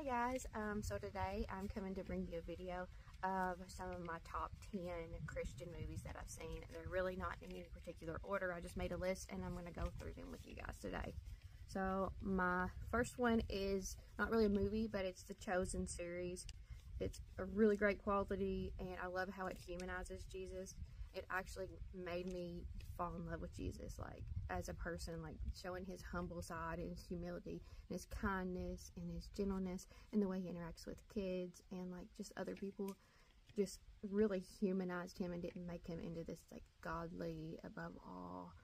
Hi guys, um, so today I'm coming to bring you a video of some of my top 10 Christian movies that I've seen. They're really not in any particular order. I just made a list and I'm going to go through them with you guys today. So my first one is not really a movie, but it's the Chosen series. It's a really great quality and I love how it humanizes Jesus it actually made me fall in love with Jesus, like as a person, like showing his humble side and his humility and his kindness and his gentleness and the way he interacts with kids and like just other people just really humanized him and didn't make him into this like godly above all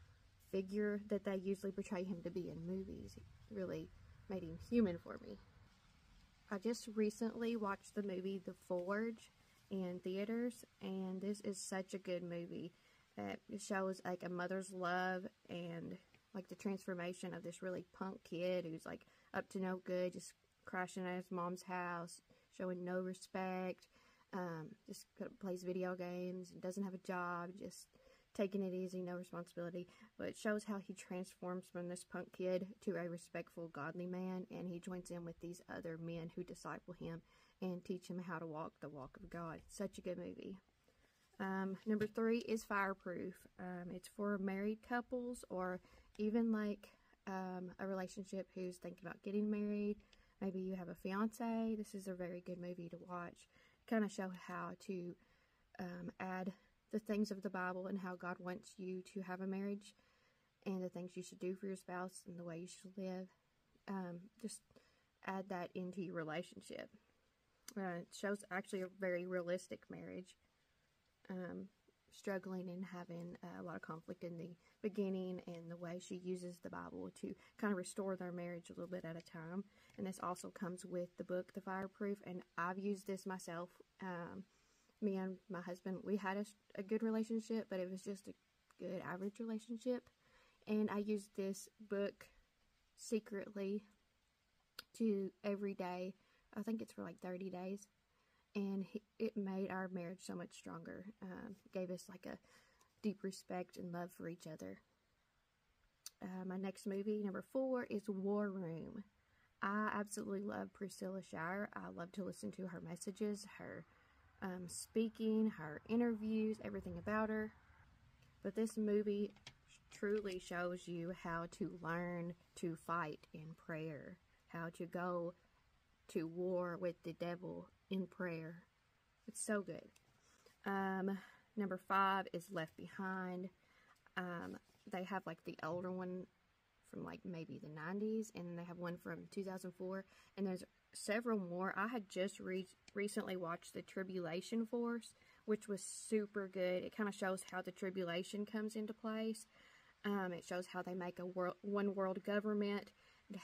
figure that they usually portray him to be in movies. It really made him human for me. I just recently watched the movie The Forge in theaters and this is such a good movie that it shows like a mother's love and like the transformation of this really punk kid who's like up to no good just crashing at his mom's house showing no respect um, just plays video games doesn't have a job just taking it easy, no responsibility. But it shows how he transforms from this punk kid to a respectful, godly man, and he joins in with these other men who disciple him and teach him how to walk the walk of God. Such a good movie. Um, number three is Fireproof. Um, it's for married couples or even like um, a relationship who's thinking about getting married. Maybe you have a fiance. This is a very good movie to watch. Kind of show how to um, add the things of the Bible and how God wants you to have a marriage and the things you should do for your spouse and the way you should live. Um, just add that into your relationship. Uh, it shows actually a very realistic marriage. Um, struggling and having uh, a lot of conflict in the beginning and the way she uses the Bible to kind of restore their marriage a little bit at a time. And this also comes with the book, The Fireproof, and I've used this myself. Um, me and my husband, we had a, a good relationship, but it was just a good average relationship. And I used this book secretly to every day. I think it's for like 30 days. And he, it made our marriage so much stronger. Um, gave us like a deep respect and love for each other. Uh, my next movie, number four, is War Room. I absolutely love Priscilla Shirer. I love to listen to her messages, her um, speaking, her interviews, everything about her. But this movie truly shows you how to learn to fight in prayer, how to go to war with the devil in prayer. It's so good. Um, number five is Left Behind. Um, they have like the older one from like maybe the 90s and they have one from 2004 and there's several more. I had just re recently watched The Tribulation Force, which was super good. It kind of shows how the tribulation comes into place. Um, it shows how they make a world, one world government,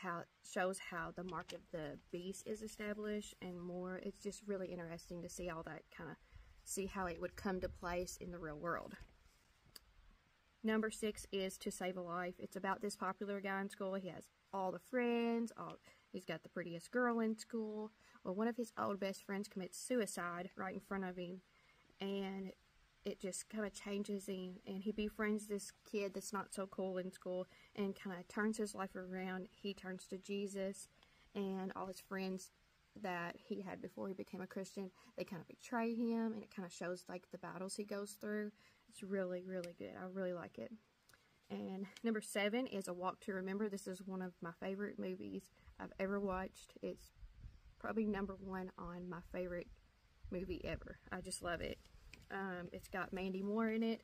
how it shows how the mark of the beast is established and more. It's just really interesting to see all that kind of see how it would come to place in the real world. Number six is To Save a Life. It's about this popular guy in school. He has all the friends, all He's got the prettiest girl in school. Well, one of his old best friends commits suicide right in front of him. And it just kind of changes him. And he befriends this kid that's not so cool in school and kind of turns his life around. He turns to Jesus and all his friends that he had before he became a Christian, they kind of betray him and it kind of shows like the battles he goes through. It's really, really good. I really like it. And number seven is A Walk to Remember. This is one of my favorite movies I've ever watched. It's probably number one on my favorite movie ever. I just love it. Um, it's got Mandy Moore in it.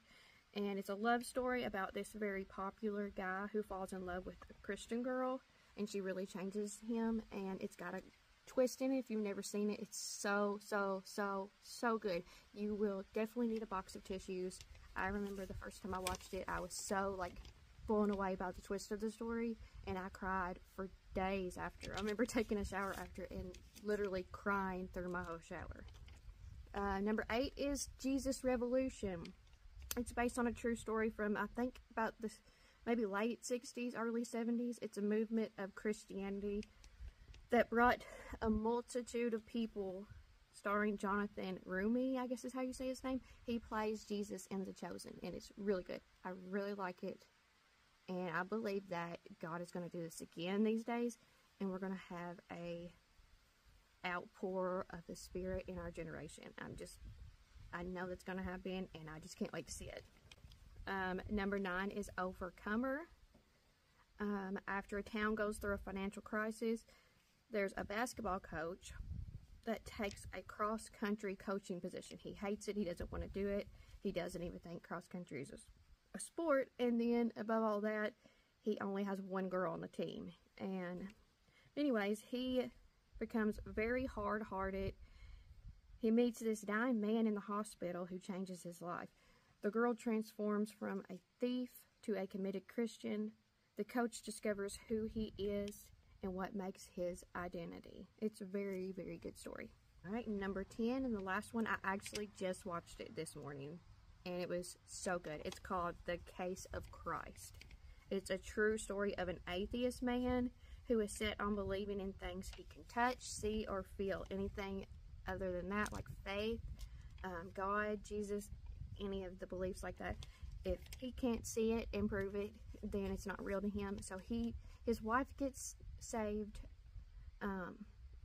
And it's a love story about this very popular guy who falls in love with a Christian girl. And she really changes him. And it's got a twist in it. If you've never seen it, it's so, so, so, so good. You will definitely need a box of tissues. I remember the first time I watched it, I was so like blown away by the twist of the story, and I cried for days after. I remember taking a shower after and literally crying through my whole shower. Uh, number eight is Jesus Revolution. It's based on a true story from, I think, about the maybe late 60s, early 70s. It's a movement of Christianity that brought a multitude of people starring Jonathan Roumie, I guess is how you say his name. He plays Jesus in The Chosen, and it's really good. I really like it, and I believe that God is going to do this again these days, and we're going to have a outpour of the Spirit in our generation. I'm just, I know that's going to happen, and I just can't wait to see it. Um, number nine is Overcomer. Um, after a town goes through a financial crisis, there's a basketball coach that takes a cross country coaching position. He hates it, he doesn't want to do it, he doesn't even think cross country is a, a sport. And then, above all that, he only has one girl on the team. And, anyways, he becomes very hard hearted. He meets this dying man in the hospital who changes his life. The girl transforms from a thief to a committed Christian. The coach discovers who he is and what makes his identity. It's a very, very good story. All right, number 10, and the last one, I actually just watched it this morning, and it was so good. It's called The Case of Christ. It's a true story of an atheist man who is set on believing in things he can touch, see, or feel. Anything other than that, like faith, um, God, Jesus, any of the beliefs like that. If he can't see it and prove it, then it's not real to him. So he, his wife gets saved, um,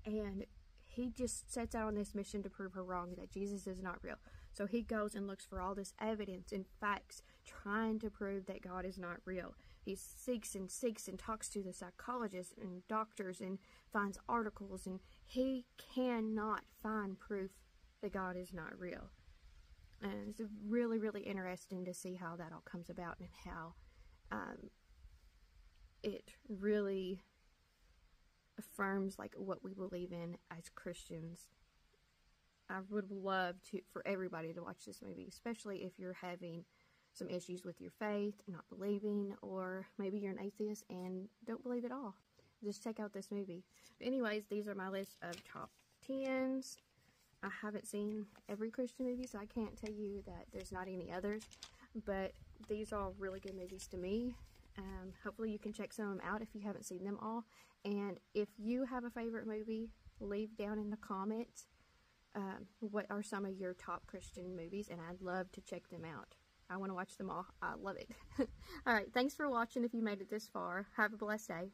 and he just sets out on this mission to prove her wrong that Jesus is not real. So he goes and looks for all this evidence and facts, trying to prove that God is not real. He seeks and seeks and talks to the psychologists and doctors and finds articles, and he cannot find proof that God is not real. And it's really, really interesting to see how that all comes about and how um, it really affirms like what we believe in as Christians. I would love to for everybody to watch this movie, especially if you're having some issues with your faith, not believing, or maybe you're an atheist and don't believe at all. Just check out this movie. But anyways, these are my list of top tens. I haven't seen every Christian movie, so I can't tell you that there's not any others. But these are all really good movies to me. Um, hopefully you can check some of them out if you haven't seen them all. And if you have a favorite movie, leave down in the comments um, what are some of your top Christian movies, and I'd love to check them out. I want to watch them all. I love it. all right, thanks for watching if you made it this far. Have a blessed day.